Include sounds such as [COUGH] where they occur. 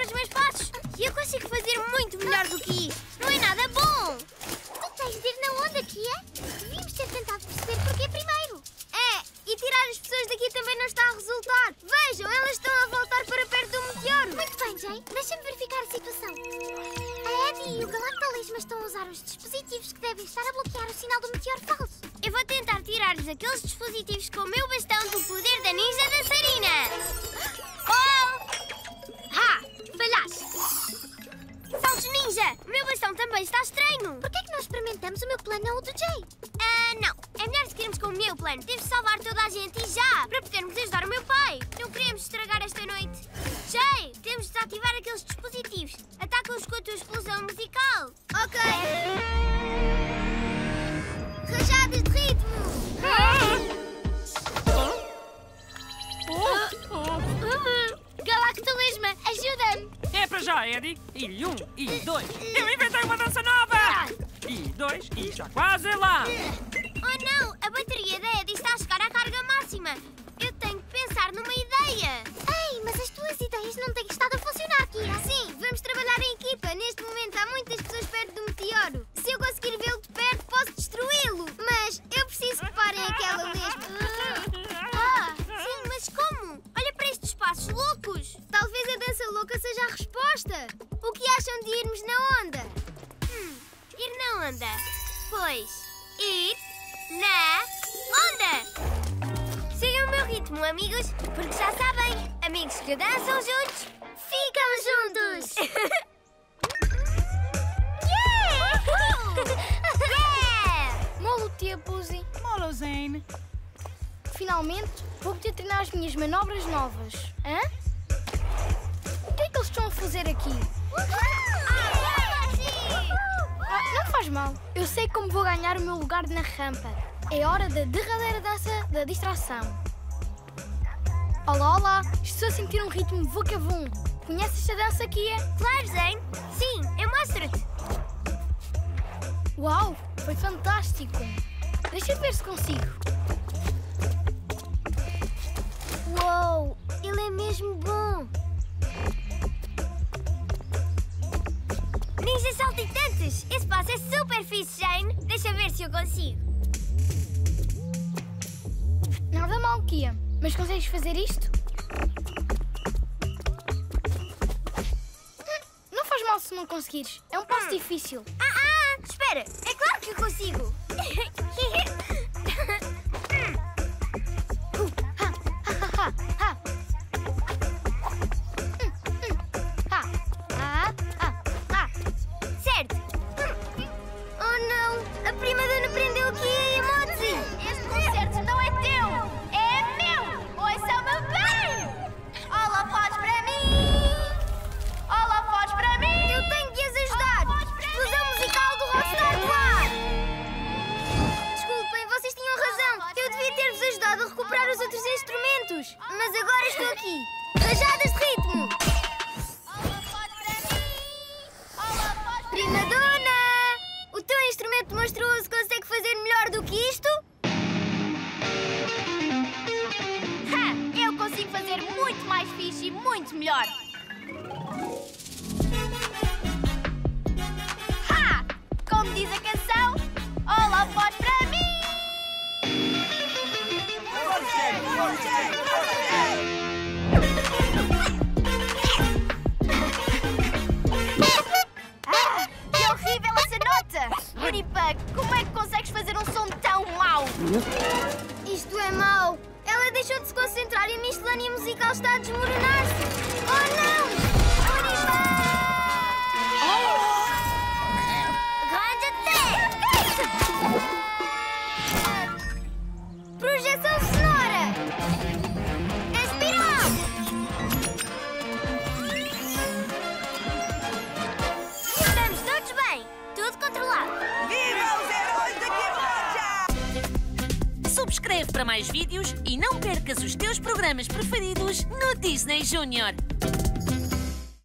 os meus passos. E eu consigo fazer muito melhor do que isso. Não é nada bom. Tu tens de ir na onda, Kia. É? Devíamos ter tentado perceber porquê primeiro. É, e tirar as pessoas daqui também não está a resultar. Vejam, elas estão a voltar para perto do meteoro. Muito bem, Jay. Deixa-me verificar a situação. A Eddie e o Galactalisma estão a usar os dispositivos que devem estar a bloquear o sinal do meteoro falso. Eu vou tentar tirar-lhes aqueles dispositivos com o meu bastão do poder da ninja dançarina. Do Jay? Ah, não. É melhor seguirmos com o meu plano. Temos de salvar toda a gente e já! Para podermos ajudar o meu pai. Não queremos estragar esta noite. Jay, temos de desativar aqueles dispositivos. Ataca-os com a tua explosão musical. Ok. Rajadas de ritmo. Galactalisma, ajuda-me. É para já, Eddie. E um, e dois. Eu inventei uma dança nova! E dois, e está quase lá. Oh não, a bateria da Eddie está a chegar à carga máxima. Eu tenho que pensar numa ideia. Ei, mas as tuas ideias não têm estado a funcionar aqui. Sim, vamos trabalhar em equipa. Neste momento há muitas pessoas perto do meteoro. Se eu conseguir vê-lo de perto, posso destruí-lo. Mas eu preciso que parem aquela lesma. [LAUGHS] Ah, sim, mas como? Olha para estes passos loucos. Talvez a dança louca seja a resposta. O que acham de irmos na onda? Onda. Pois, ir na onda. Sigam o meu ritmo, amigos, porque já sabem, amigos que dançam juntos, ficam juntos. [LAUGHS] yeah! [LAUGHS] Molo, tia Pussy. Molo, Zane. Finalmente vou poder treinar as minhas manobras novas. Hã? O que é que eles estão a fazer aqui? Ah, não faz mal. Eu sei como vou ganhar o meu lugar na rampa. É hora da derradeira dança da distração. Olá, olá. Estou a sentir um ritmo vocavum. Conheces esta dança, Kia? Claro, Zane. Sim, eu mostro-te. Uau, foi fantástico. Deixa eu ver se consigo. Uou, ele é mesmo bom. Ninjas saltitantes! Esse passo é super fixe, Jane. Deixa ver se eu consigo. Nada mal, Kia. Mas consegues fazer isto? Não faz mal se não conseguires. É um passo difícil. Ah, ah, espera. É claro que eu consigo. Mas agora estou aqui. Rajadas de ritmo. Prima dona! O teu instrumento monstruoso consegue fazer melhor do que isto? Ha! Eu consigo fazer muito mais fixe e muito melhor! Isto é mau. Ela deixou de se concentrar e a miscelânea musical está a desmoronar-se. Oh, não! Subscreve para mais vídeos e não percas os teus programas preferidos no Disney Junior.